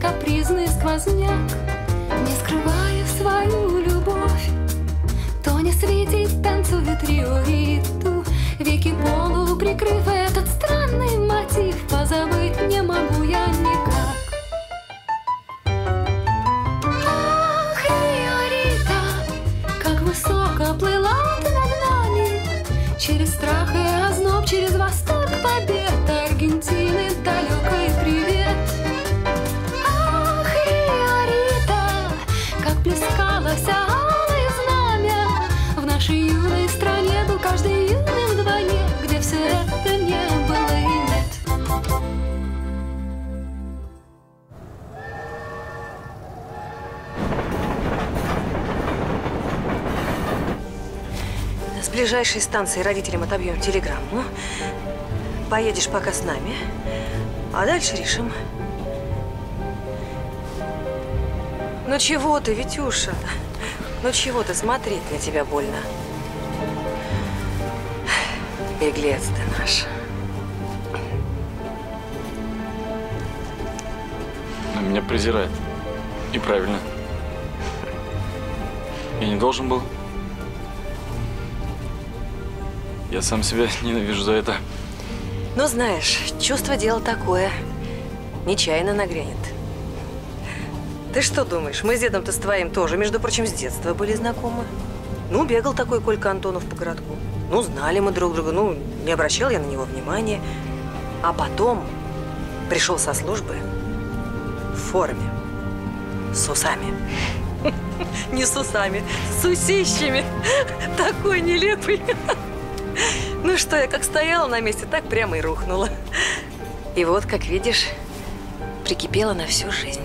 капризный сквозняк, ближайшей станции родителям отобьем телеграмму. Поедешь пока с нами, а дальше решим. Ну чего ты, Витюша? Ну чего ты, смотреть на тебя больно. Беглец ты наш. Она меня презирает. И правильно. Я не должен был. Я сам себя ненавижу за это. Ну, знаешь, чувство дело такое. Нечаянно нагрянет. Ты что думаешь, мы с дедом-то с твоим тоже, между прочим, с детства были знакомы. Ну, бегал такой Колька Антонов по городку. Ну, знали мы друг друга, ну, не обращал я на него внимания. А потом пришел со службы в форме, с усами. Не с усами, с усищами. Такой нелепый. Ну что, я как стояла на месте, так прямо и рухнула. И вот, как видишь, прикипела на всю жизнь.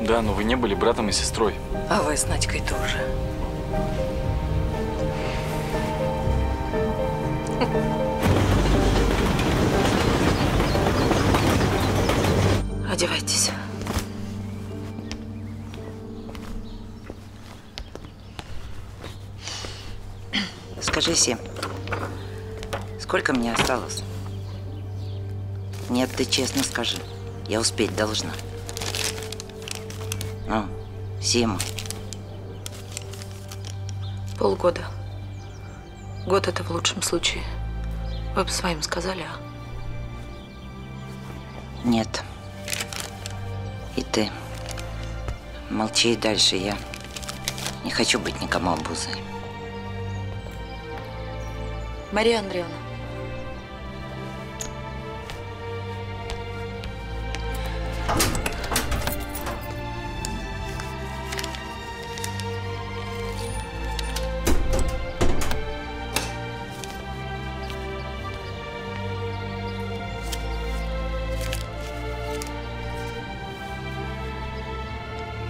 Да, но вы не были братом и сестрой. А вы с Надькой тоже. Одевайтесь. Скажи, Сим, сколько мне осталось? Нет, ты честно скажи. Я успеть должна. Ну, Сима, Полгода. Год это в лучшем случае. Вы бы своим сказали, а? нет. И ты. Молчи и дальше. Я не хочу быть никому обузой. Мария Андреевна.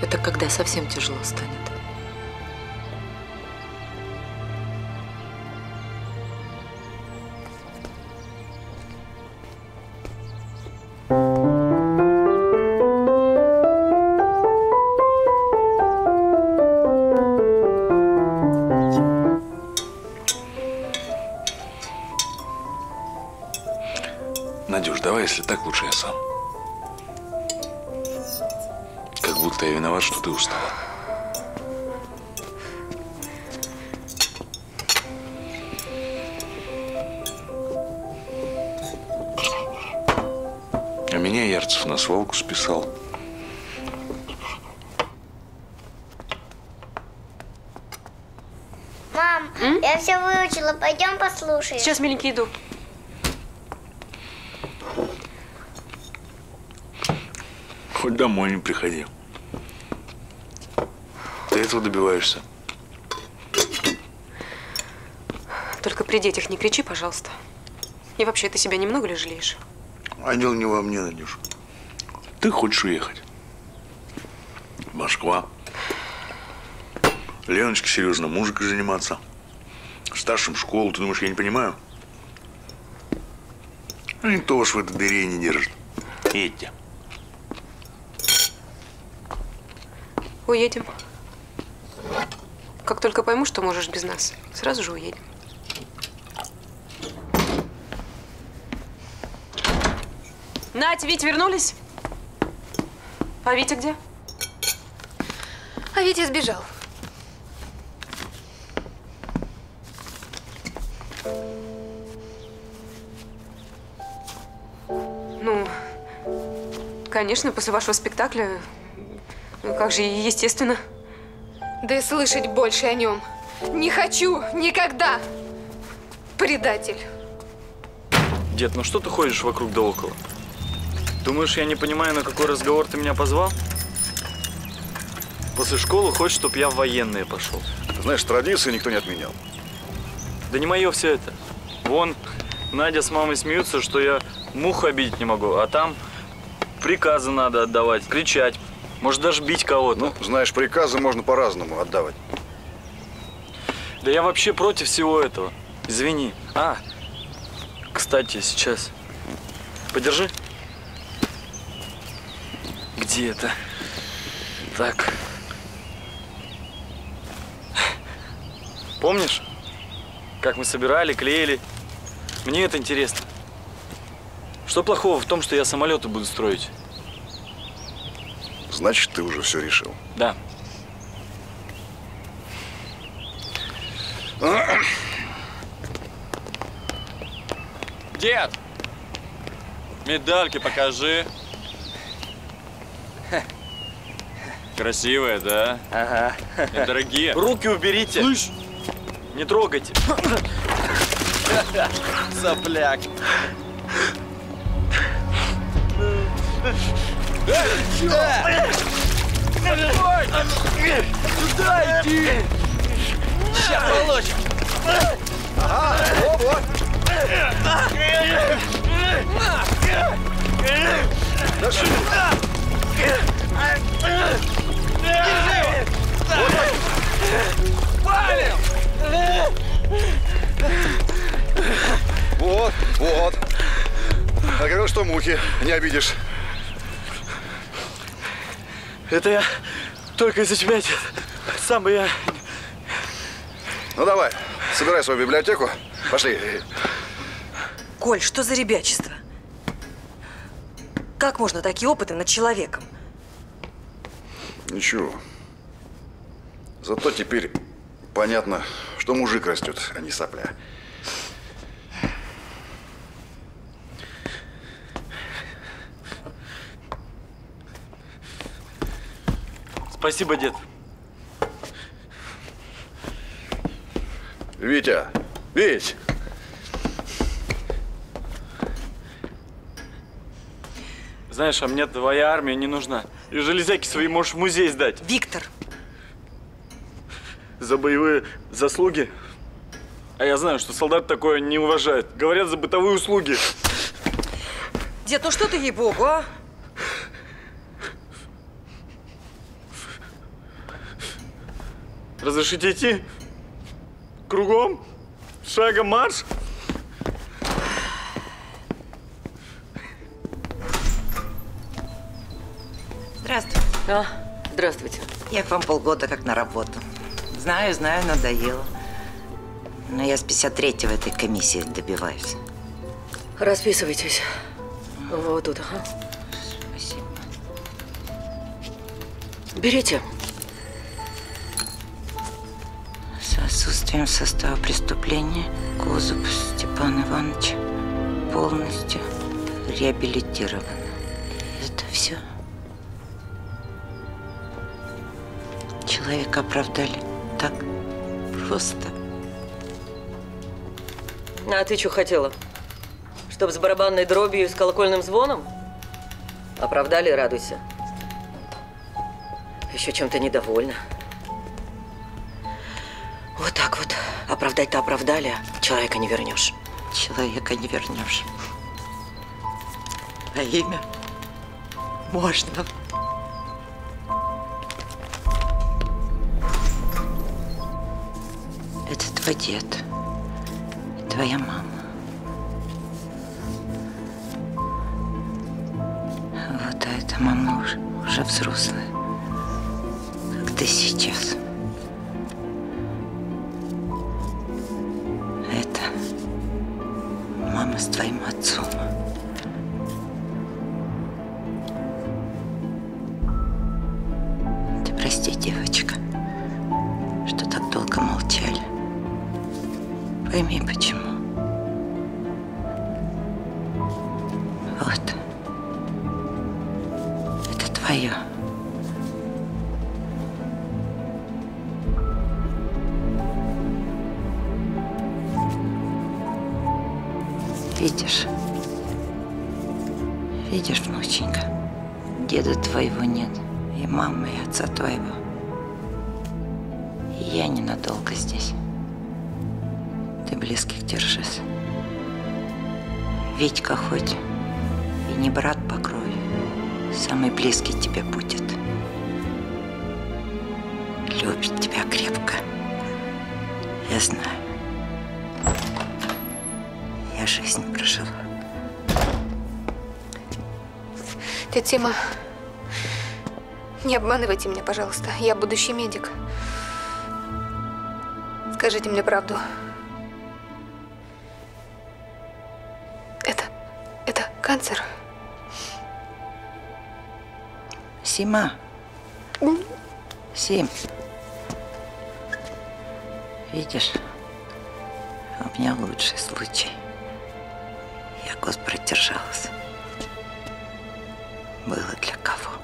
Это когда совсем тяжело станет. Ярцев на свалку списал. Мам, я все выучила. Пойдем послушаем. Сейчас, миленький, иду. Хоть домой не приходи. Ты этого добиваешься? Только при детях не кричи, пожалуйста. И вообще, ты себя немного ли жалеешь? А дело не во мне, Надюш. Ты хочешь уехать. Москва. Леночке серьезно музыкой заниматься. Старшим школу. Ты думаешь, я не понимаю? Ну, Никто вас в этой дыре не держит. Едьте. Уедем. Как только пойму, что можешь без нас, сразу же уедем. Надь, Вить, вернулись? А Витя где? А Витя сбежал. Ну, конечно, после вашего спектакля, ну как же, естественно. Да и слышать больше о нем. Не хочу, никогда. Предатель. Дед, ну что ты ходишь вокруг да около? Думаешь, я не понимаю, на какой разговор ты меня позвал? После школы хочешь, чтобы я в военные пошел. Знаешь, традиции никто не отменял. Да не мое все это. Вон, Надя с мамой смеются, что я муху обидеть не могу, а там приказы надо отдавать, кричать, может даже бить кого-то. Ну, знаешь, приказы можно по-разному отдавать. Да я вообще против всего этого. Извини. А, кстати, сейчас. Подержи. Где это? Так. Помнишь, как мы собирали, клеили? Мне это интересно. Что плохого в том, что я самолеты буду строить? Значит, ты уже все решил. Да. Дед! Медальки покажи. Красивые, да? Ага. И дорогие. Руки уберите. Слышь, Не трогайте. сопляк. Куда иди? Сейчас получим. Вот, вот. А говорил, что мухи не обидишь. Это я только из-за тебя, дед. Сам бы я... Ну давай, собирай свою библиотеку. Пошли. Коль, что за ребячество? Как можно такие опыты над человеком? Ничего. Зато теперь понятно, что мужик растет, а не сопля. Спасибо, дед. Витя! Вить! Знаешь, а мне твоя армия не нужна. И железяки свои можешь в музей сдать. Виктор, За боевые заслуги. А я знаю, что солдат такое не уважает. Говорят, за бытовые услуги. дед, ну что ты ей-богу, а? Разрешите идти? Кругом? Шагом марш? А, здравствуйте. Я к вам полгода как на работу. Знаю, знаю, надоело. Но я с 53-го этой комиссии добиваюсь. Расписывайтесь. Вот тут, ага. Спасибо. Берите. С отсутствием состава преступления Козуб Степан Иванович полностью реабилитирован. Человека оправдали так просто. А ты что хотела? Чтоб с барабанной дробью и с колокольным звоном? Оправдали, радуйся. Еще чем-то недовольна. Вот так вот. Оправдать-то оправдали, а человека не вернешь. Человека не вернешь. А имя можно. твой дед, твоя мама. Вот а эта мама уже, уже взрослая, как ты сейчас. А это мама с твоим отцом. Тетя Тима, не обманывайте меня, пожалуйста. Я будущий медик. Скажите мне правду. Это... это канцер? Сима. Сим. Видишь, у меня лучший случай. Я год продержалась. Было для кого.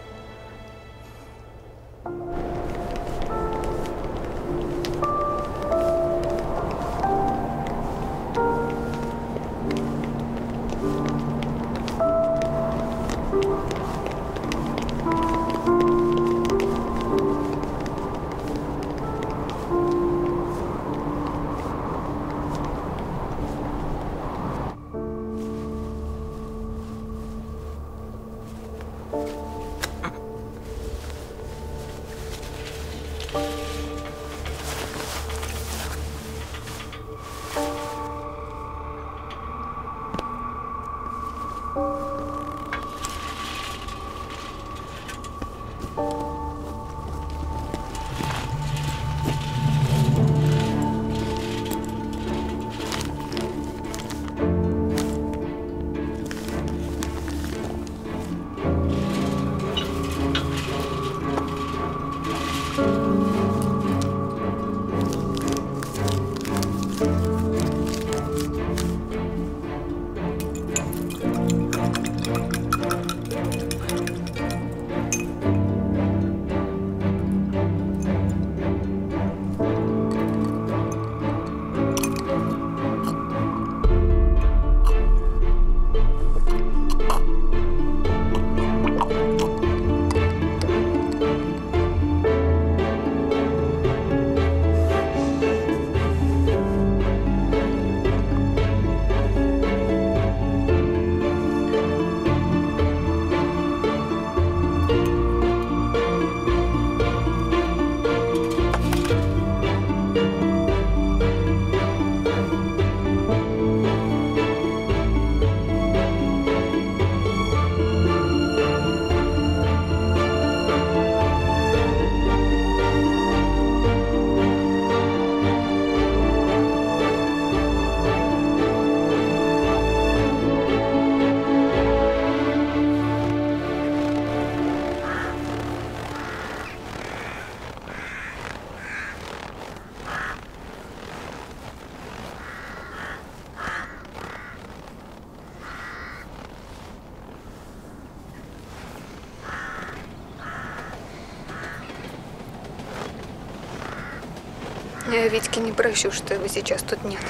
Я Витьке не прощу, что его сейчас тут нет.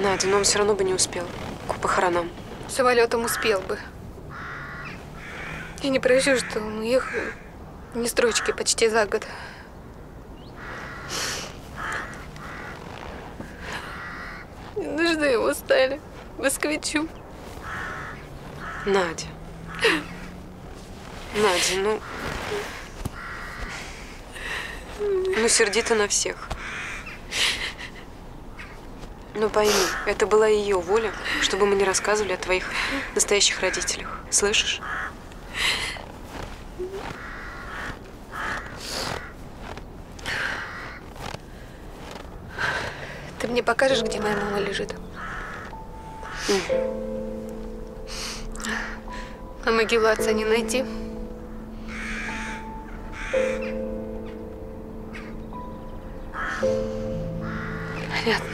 Надя, но он все равно бы не успел к похоронам. Самолетом успел бы. Я не прощу, что он уехал не строчки почти за год. Не нужны ему стали москвичу. Надя. Надя, ну... Ну, сердито на всех. Но пойми, это была ее воля, чтобы мы не рассказывали о твоих настоящих родителях. Слышишь? Ты мне покажешь, где моя мама лежит? А могилу отца не найти? Понятно.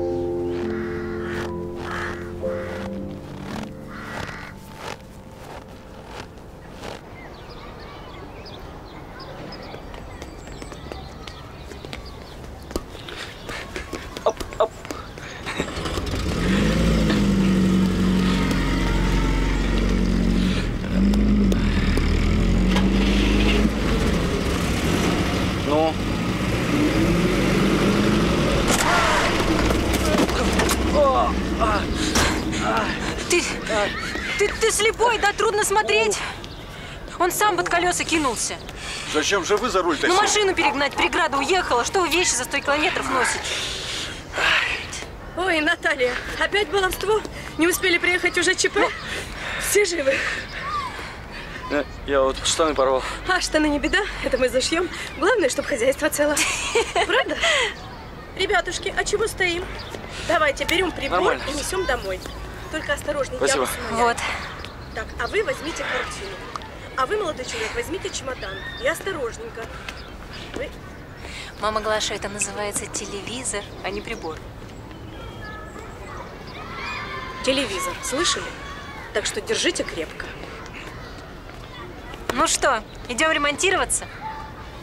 Ну? Ты, ты, ты Трудно смотреть. Он сам под колеса кинулся. Зачем же вы за руль-то Ну машину перегнать, преграда уехала. Что вы вещи за 100 километров носите? Ой, Наталья, опять баловство? Не успели приехать уже ЧП? Все живы? Э, Я вот штаны порвал. А, штаны не беда, это мы зашьем. Главное, чтобы хозяйство цело. Правда? Ребятушки, а чего стоим? Давайте берем прибор Нормально. и несем домой. Только осторожней, я Спасибо. вас умоляю. Вот. А вы возьмите картину. А вы, молодой человек, возьмите чемодан. И осторожненько. Вы... Мама Глаша, это называется телевизор, а не прибор. Телевизор, слышали? Так что держите крепко. Ну что, идем ремонтироваться?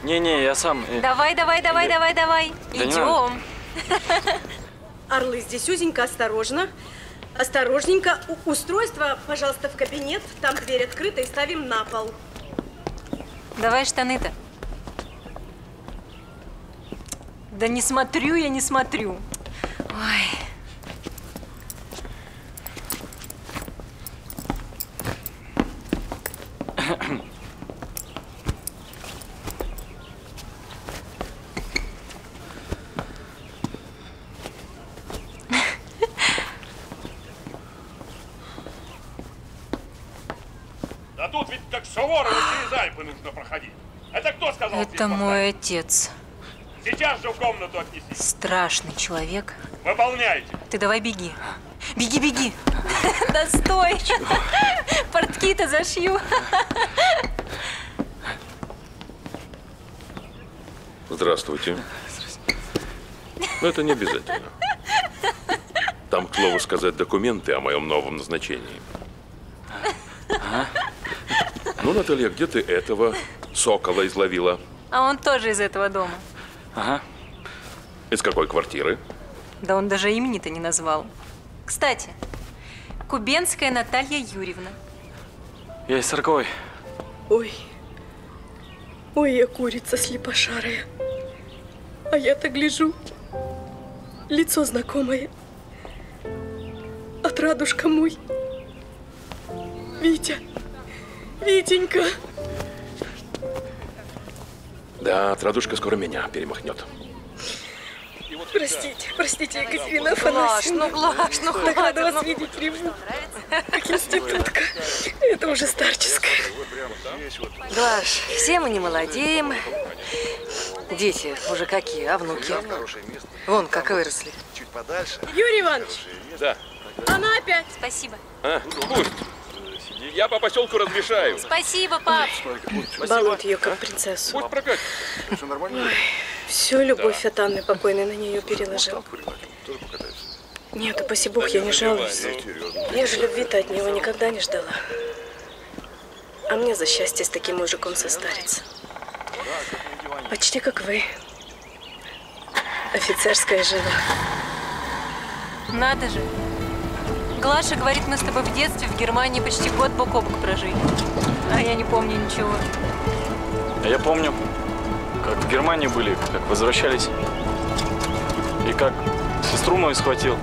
Не-не, я сам. э, Давай, давай, давай, Я- давай, давай. Да Идем. Орлы, здесь узенько, осторожно. Осторожненько. У- устройство, пожалуйста, в кабинет. Там дверь открыта и ставим на пол. Давай штаны-то. Да не смотрю я, не смотрю. Ой. Да тут ведь как Суворова через Альпы нужно проходить. Это кто сказал? здесь Это мой отец. Сейчас же в комнату отнеси. Страшный человек. Выполняйте. Ты давай беги. Беги, беги. Да стой. Портки-то зашью. Здравствуйте. Но это не обязательно. Там, к слову сказать, документы о моем новом назначении. Ну, Наталья, где ты этого сокола изловила? А он тоже из этого дома. Ага. Из какой квартиры? Да он даже имени-то не назвал. Кстати, Кубенская Наталья Юрьевна. Я из сороковой. Ой. Ой, я курица слепошарая. А я-то гляжу. Лицо знакомое. Отрадушка мой. Витя. Витенька. Да, Традушка скоро меня перемахнет. Простите, простите, Екатерина Глаш, Афанасьевна. ну, Глаш, ну, Так хватит, рада вас ну. видеть, реву. Как институтка. Это уже старческое. Глаш, все мы не молодеем. Дети уже какие, а внуки? Вон, как выросли. Юрий Иванович, Да. она опять. Спасибо. А, пусть. Я по поселку разрешаю. Спасибо, пап. Балует ее как принцессу. Пусть прокатит. Все нормально? Всю любовь от Анны покойной на нее переложил. Нет, упаси бог, я не жалуюсь. Я же любви-то от него никогда не ждала. А мне за счастье с таким мужиком состариться. Почти как вы. Офицерская жена. Надо же. Глаша говорит, мы с тобой в детстве в Германии почти год бок о бок прожили. А я не помню ничего. А я помню, как в Германии были, как возвращались. И как сестру мою схватил.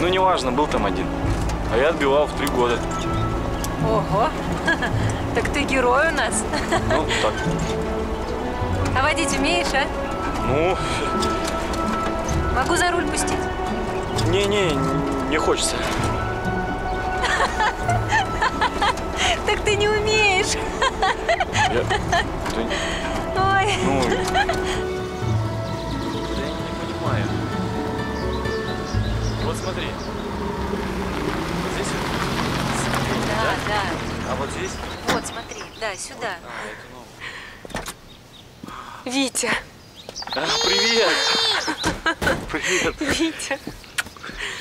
Ну, неважно, был там один. А я отбивал в три года. Ого. Так ты герой у нас. Ну, так. А водить умеешь, а? Ну, Могу за руль пустить? не-не, не хочется. как ты не умеешь. Я... Ты... Ой. Ну... Я... я не понимаю. Вот смотри. Вот здесь? Смотри, да, да, да. А вот здесь? Вот, смотри, да, сюда. Вот. А, это... Витя. А, привет! Привет! Витя!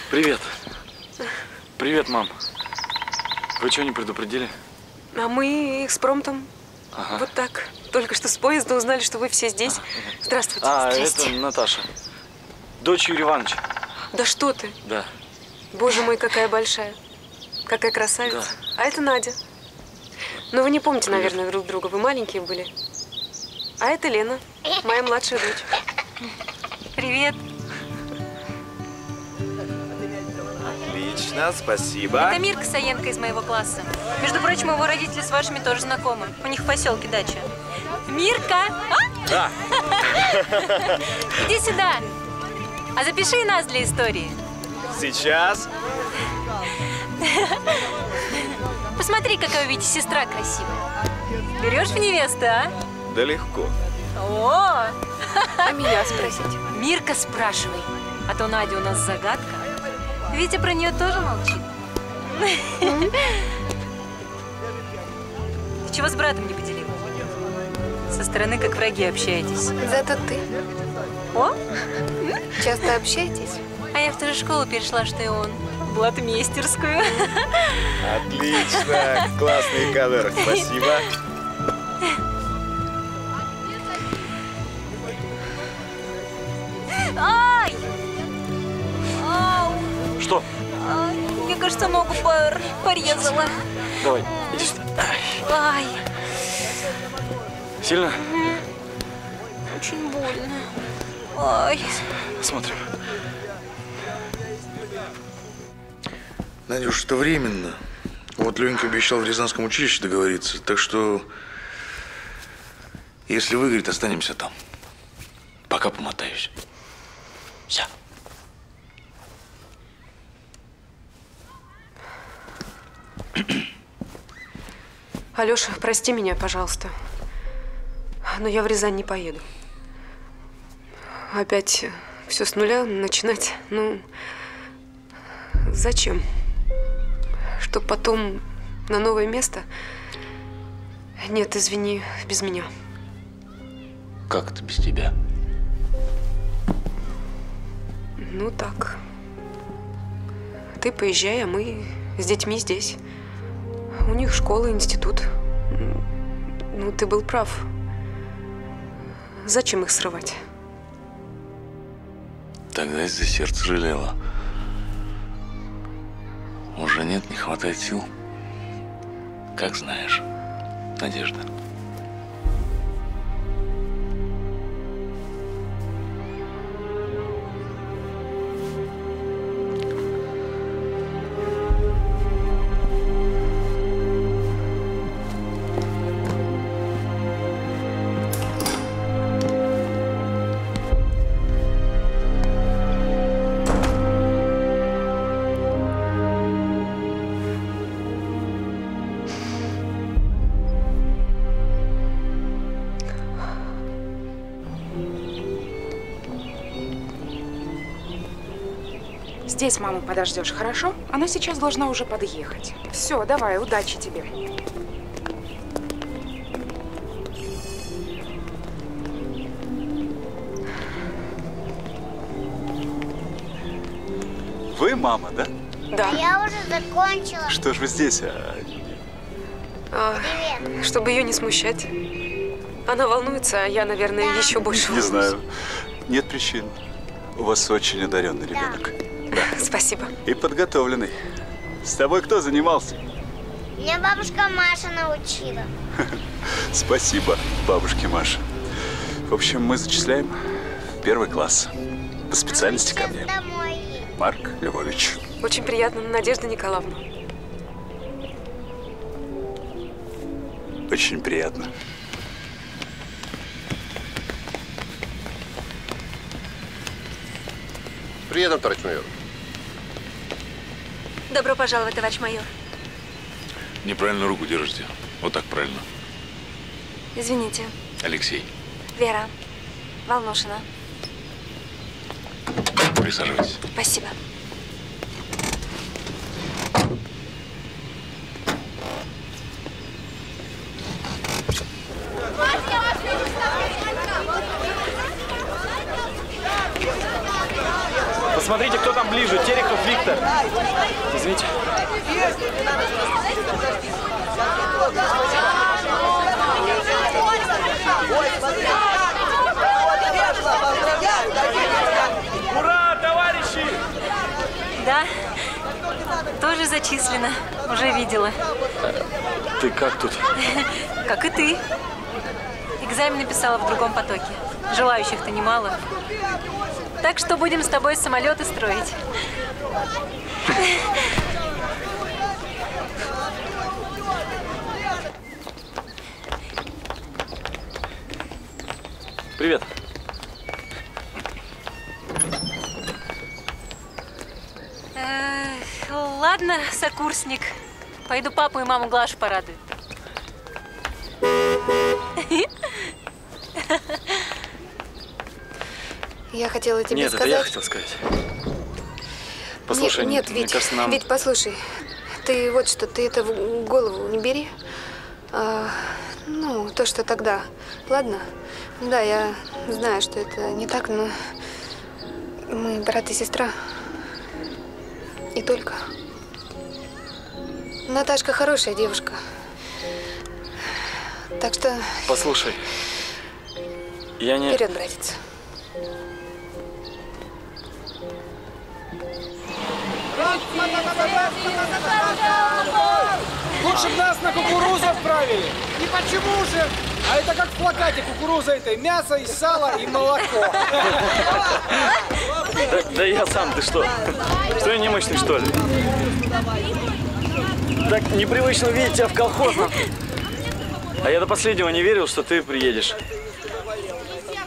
Привет! Привет, мам! Вы что не предупредили? А мы экспромтом. Ага. Вот так. Только что с поезда узнали, что вы все здесь. Здравствуйте. А, Здрасте. это Наташа. Дочь Юрия Ивановича. Да что ты? Да. Боже мой, какая большая. Какая красавица. А это Надя. Но вы не помните, наверное, друг друга. Вы маленькие были. А это Лена, моя младшая дочь. Привет. Отлично, спасибо. Это Мирка Саенко из моего класса. Между прочим, его родители с вашими тоже знакомы. У них в поселке дача. Мирка! А? Да. Иди сюда. А запиши нас для истории. Сейчас. Посмотри, какая у Вити сестра красивая. Берешь в невесту, а? Да легко. О! А меня спросить? Мирка спрашивай. А то Надя у нас загадка. Витя про нее тоже молчит. Ты чего с братом не поделил? Со стороны как враги общаетесь. Зато ты. О? Часто общаетесь? А я в ту же школу перешла, что и он. Блатмейстерскую. Отлично. Классный кадр. Спасибо. Ногу пор- порезала. Давай, иди сюда. Ай, Сильно? очень больно. Ай. Смотрим. Надюш, это временно. Вот Ленька обещал в Рязанском училище договориться. Так что, если выгорит, останемся там. Пока помотаюсь. Все. Алёша, прости меня, пожалуйста. Но я в Рязань не поеду. Опять все с нуля начинать, ну, зачем? Чтоб потом на новое место? Нет, извини, без меня. Как это без тебя? Ну так. Ты поезжай, а мы с детьми здесь. Них школа, институт. Ну, ты был прав. Зачем их срывать? Тогда из-за сердца жалела. Уже нет, не хватает сил. Как знаешь, Надежда. Здесь маму подождешь, хорошо? Она сейчас должна уже подъехать. Все, давай, удачи тебе. Вы мама, да? Да. Я уже закончила. Что ж вы здесь? а? А, чтобы ее не смущать. Она волнуется, а я, наверное, еще больше Не волнуюсь. знаю. Нет причин. У вас очень одаренный ребенок. Спасибо. И подготовленный. С тобой кто занимался? Меня бабушка Маша научила. Спасибо, бабушке Маше. В общем, мы зачисляем в первый класс. По специальности ко мне. Домой. Марк Львович. Очень приятно, Надежда Николаевна. Очень приятно. Приедем, товарищ майор. Добро пожаловать, товарищ майор. Неправильно руку держите. Вот так правильно. Извините. Алексей, Вера. Волнушина. присаживайтесь. Спасибо. Посмотрите, кто там ближе. Терехов Виктор. Извините. Ура, товарищи! Да, тоже зачислена. Уже видела. Ты как тут? Как и ты. Экзамен написала в другом потоке. Желающих-то немало. Так что будем с тобой самолеты строить. Привет. Эх, ладно, сокурсник. Пойду папу и маму Глашу порадую. Я хотела тебе Нет, это сказать... я хотел сказать. Послушай, нет, нет, мне Вить, кажется, нам... Вить, послушай, ты вот что, ты это в голову не бери. А, ну, то, что тогда. Ладно? Да, я знаю, что это не так, но мы брат и сестра. И только. Наташка хорошая девушка. Так что Послушай, я не... вперед, братец. Лучше бы нас на кукурузу отправили. И почему же? А это как в плакате кукуруза это мясо и сало и молоко. Да, да я сам, ты что? Что я немощный, что ли? Так непривычно видеть тебя в колхозном. А я до последнего не верил, что ты приедешь.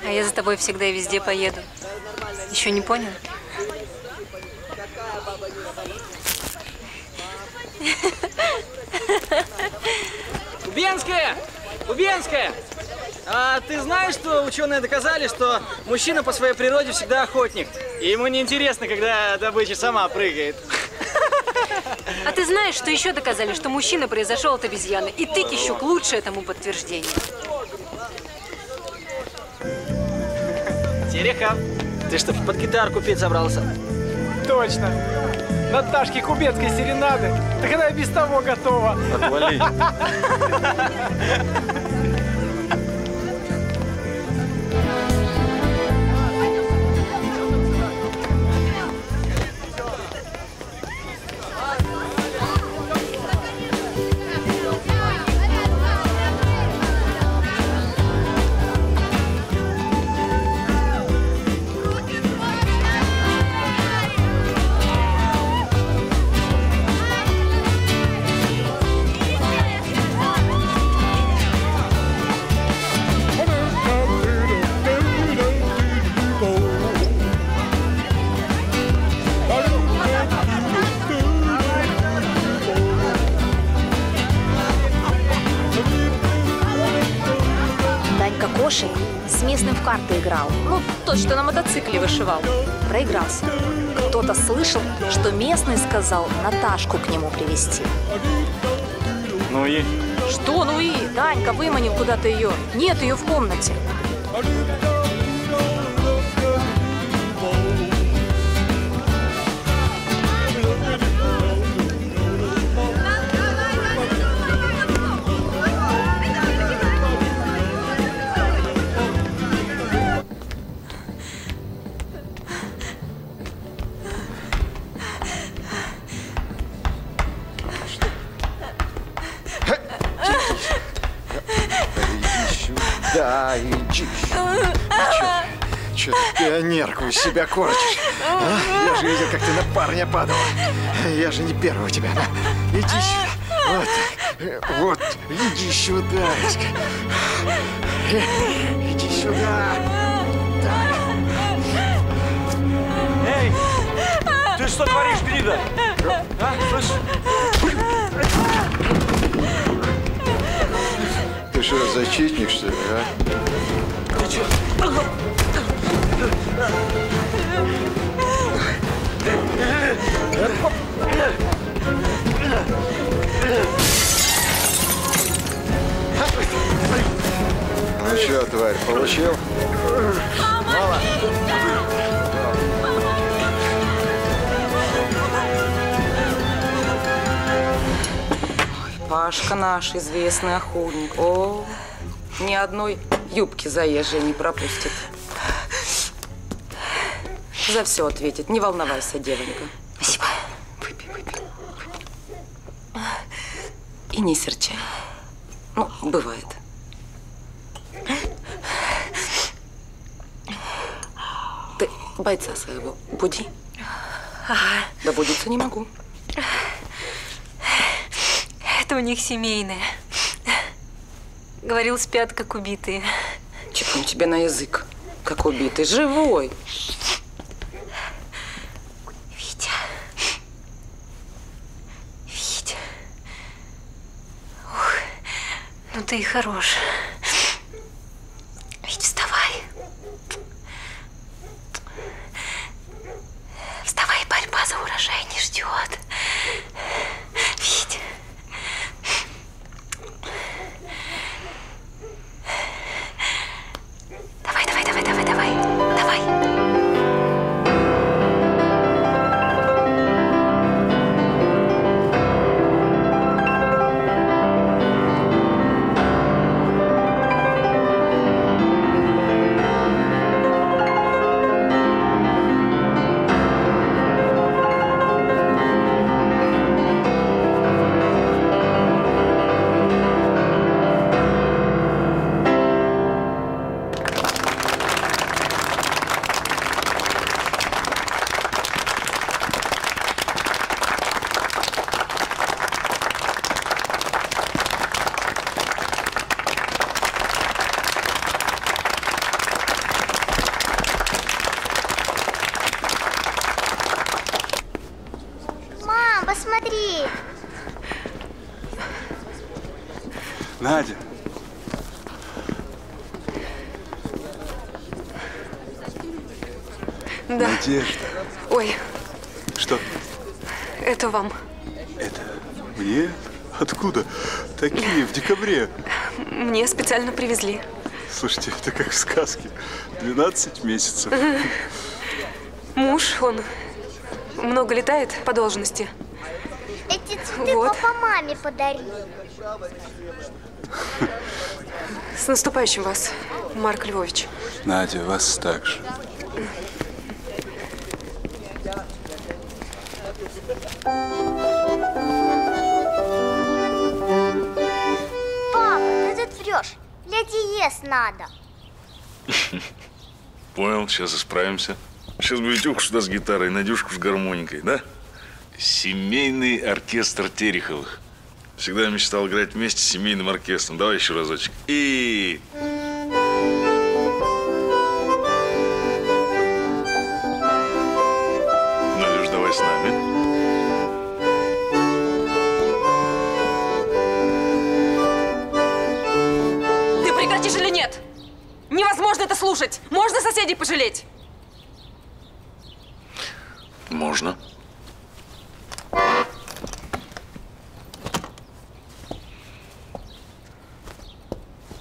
А я за тобой всегда и везде поеду. Еще не понял? Убенская! Убенская! А ты знаешь, что ученые доказали, что мужчина по своей природе всегда охотник? И ему не интересно, когда добыча сама прыгает. А ты знаешь, что еще доказали, что мужчина произошел от обезьяны? И ты, Кищук, лучше этому подтверждение. Терехов, ты что, под гитарку петь собрался? Точно. Наташки Кубецкой серенады. Так она и без того готова. Отвали. мотоцикле вышивал. Проигрался. Кто-то слышал, что местный сказал Наташку к нему привезти. Ну и? Что, ну и? Данька выманил куда-то ее. Нет ее в комнате. Пионерку из себя корчишь? а? Я же видел, как ты на парня падала. Я же не первый у тебя. На. Иди сюда. Вот. Вот. Иди сюда. Иди сюда. Эй! Ты что творишь, гнида? А, слышь? Ты что, защитник, что ли, а? Ты что? Ну что, тварь, получил? Мало. Пашка наш известный охотник. О, ни одной юбки заезжей не пропустит. За все ответит. Не волновайся, девонька. Спасибо. И не серчай. Ну, бывает. Ты бойца своего буди. Ага. Да будиться не могу. Это у них семейное. Говорил, спят, как убитые. Чекнем тебе на язык, как убитый. Живой. Витя. Витя. Ух, ну ты хорош. Надя. Да. Надежда. Ой, Что? это вам. Мне? Откуда? Такие в декабре. Мне специально привезли. Слушайте, это как в сказке. 12 месяцев. Муж, он много летает по должности. Эти цветы Вот. папа маме подарил. С наступающим вас, Марк Львович. Надя, вас так же. Папа, ты тут врешь. Для диез надо. Понял, сейчас исправимся. Сейчас будет ух сюда с гитарой, Надюшку с гармоникой, да? Семейный оркестр Тереховых. Всегда мечтал играть вместе с семейным оркестром. Давай еще разочек. И... Надюш, давай с нами. Ты прекратишь или нет? Невозможно это слушать. Можно соседей пожалеть? Можно.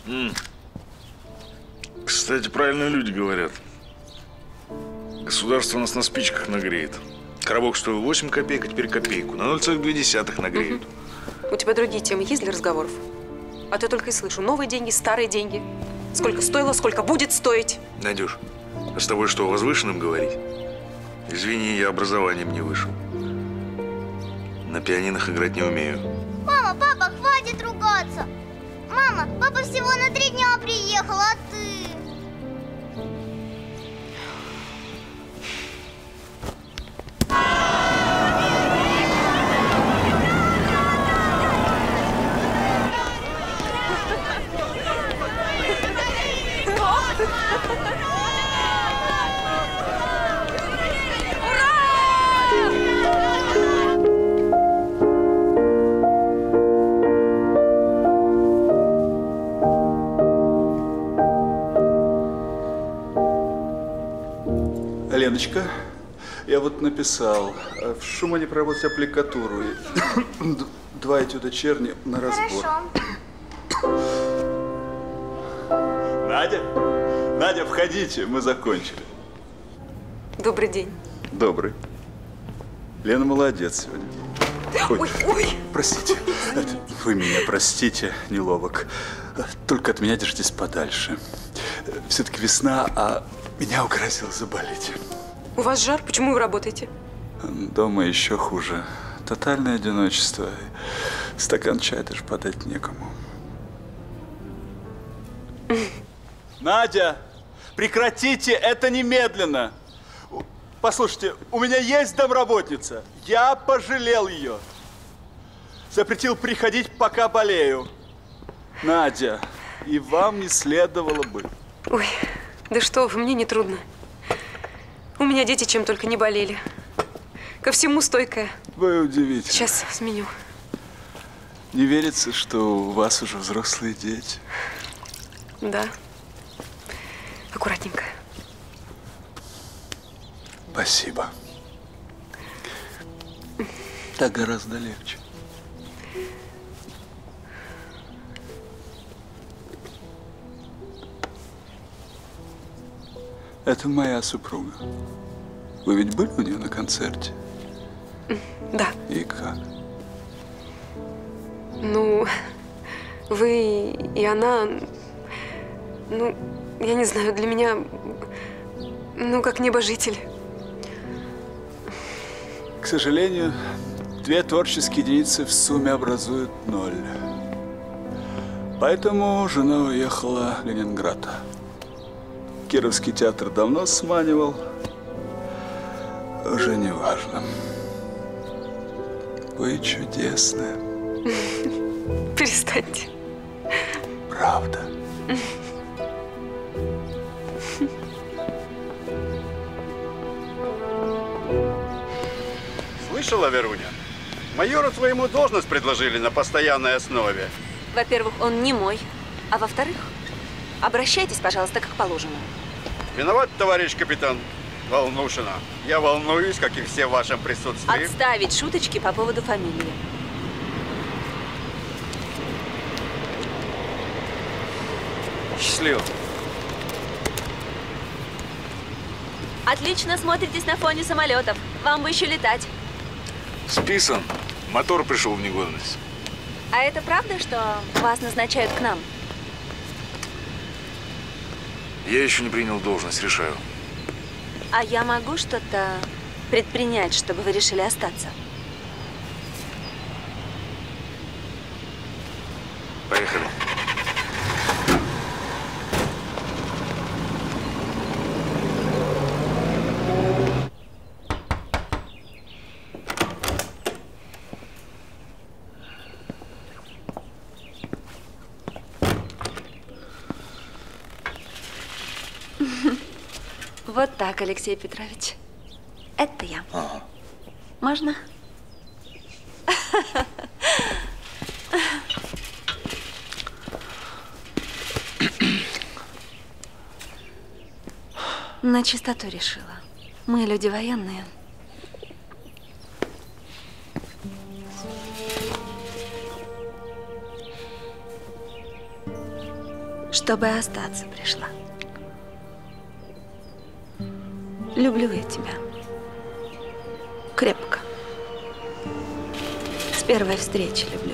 М. Правильно люди говорят. Государство нас на спичках нагреет. Коробок стоил 8 копеек, а теперь копейку. На 0,2 нагреют. У тебя другие темы есть для разговоров? А то я только и слышу. Новые деньги, старые деньги. Сколько стоило, сколько будет стоить. Надюш, а с тобой что, возвышенным говорить? Извини, я образованием не вышел. На пианинах играть не умею. Мама, папа, хватит ругаться. Мама, папа всего на три дня приехал, а написал. э, В Шумане проработать аппликатуру. Два этюда черни на разбор. Надя, Надя, входите, мы закончили. Добрый день. Добрый. Лена молодец сегодня. Ой, ой. Простите. Это, Вы меня простите, неловок. Только от меня держитесь подальше. Все-таки весна, а меня угрозило заболеть. У вас жар? Почему вы работаете? Дома еще хуже. Тотальное одиночество. Стакан чая даже подать некому. Надя, прекратите это немедленно. Послушайте, у меня есть домработница. Я пожалел ее. Запретил приходить, пока болею. Надя, и вам не следовало бы. Ой, да что вы, мне не трудно. У меня дети чем только не болели. Ко всему стойкая. Вы удивительны. Сейчас сменю. Не верится, что у вас уже взрослые дети. Да. Аккуратненько. Спасибо. Так гораздо легче. Это моя супруга. Вы ведь были у нее на концерте? Да. И как? Ну, вы и она, ну, я не знаю, для меня, ну, как небожитель. К сожалению, две творческие единицы в сумме образуют ноль. Поэтому жена уехала в Ленинград. Кировский театр давно сманивал. Уже не важно. Вы чудесная. Перестаньте. Правда. Слышала, Веруня? Майору твоему должность предложили на постоянной основе. Во-первых, он не мой. А во-вторых, обращайтесь, пожалуйста, как положено. Виноват, товарищ капитан Волнушина. Я волнуюсь, как и все в вашем присутствии. Отставить шуточки по поводу фамилии. Счастливо. Отлично смотритесь на фоне самолетов. Вам бы еще летать. Списан. Мотор пришел в негодность. А это правда, что вас назначают к нам? Я еще не принял должность, решаю. А я могу что-то предпринять, чтобы вы решили остаться? Поехали. Вот так, Алексей Петрович. Это я. Ага. Можно? На чистоту решила. Мы люди военные. Чтобы остаться пришла. Люблю я тебя. Крепко. С первой встречи люблю.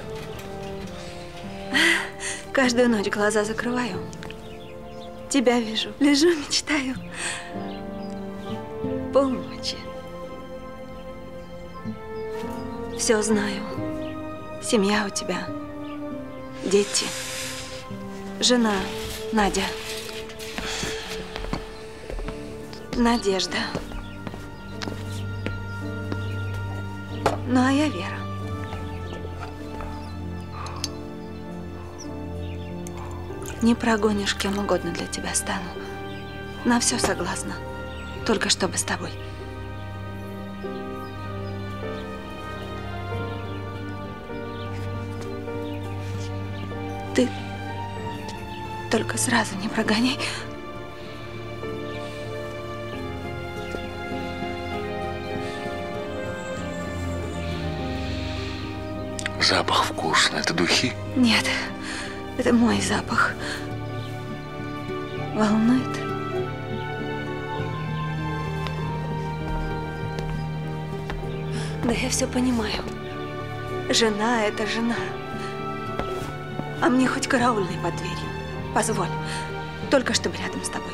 Каждую ночь глаза закрываю. Тебя вижу, лежу, мечтаю. Полночи. Все знаю. Семья у тебя. Дети. Жена Надя. Надежда. Ну, а я Вера. Не прогонишь, кем угодно для тебя стану. На все согласна. Только чтобы с тобой. Ты только сразу не прогоняй. Духи? Нет, это мой запах. Волнует? Да я все понимаю. Жена — это жена. А мне хоть караульный под дверью. Позволь. Только чтобы рядом с тобой.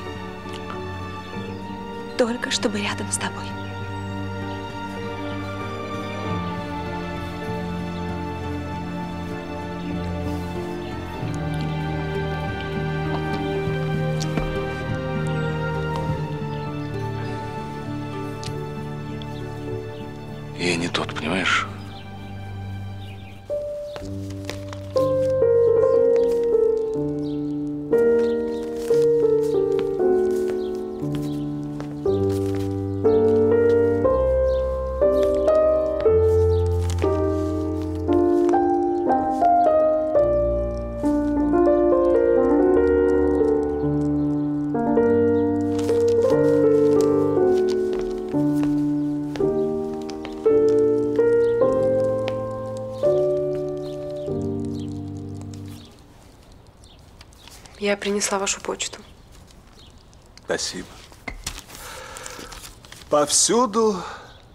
Только чтобы рядом с тобой. Я принесла вашу почту. Спасибо. Повсюду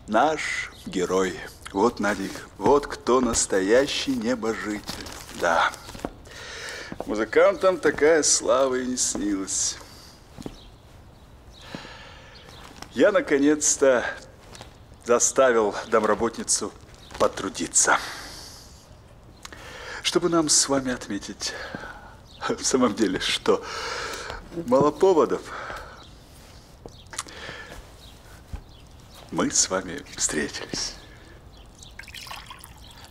наш герой. Вот, Надик, вот кто настоящий небожитель. Да. Музыкантам такая слава и не снилась. Я, наконец-то, заставил домработницу потрудиться. Чтобы нам с вами отметить в самом деле, что мало поводов. Мы с вами встретились.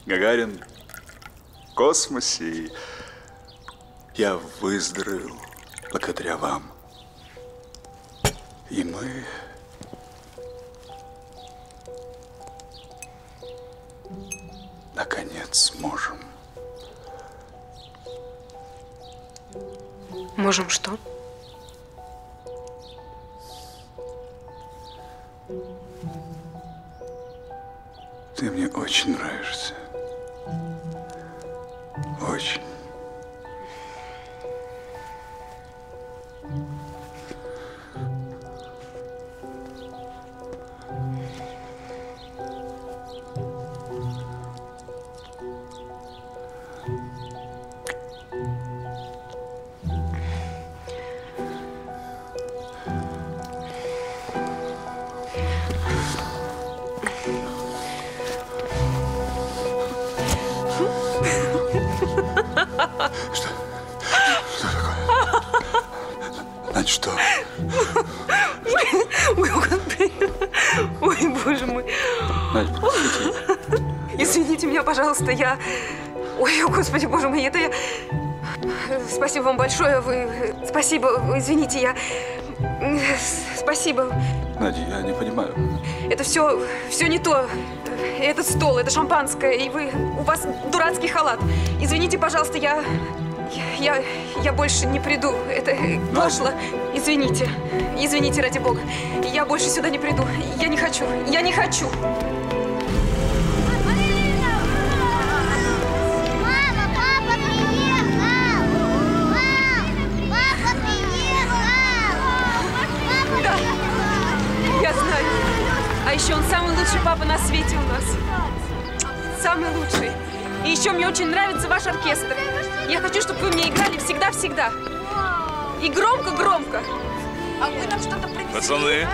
Гагарин в космосе, и я выздоровел благодаря вам. И мы наконец сможем Можем что? Ты мне очень нравишься. Все, все не то. Этот стол, это шампанское, и вы... У вас дурацкий халат. Извините, пожалуйста, я... Я, я больше не приду. Это пошло. Извините. Извините, ради бога. Я больше сюда не приду. Я не хочу. Я не хочу. Еще он самый лучший папа на свете у нас. Самый лучший. И еще мне очень нравится ваш оркестр. Я хочу, чтобы вы мне играли всегда-всегда. И громко-громко. А вы нам что-то принесли? Пацаны.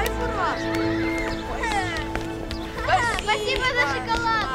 Спасибо за шоколад!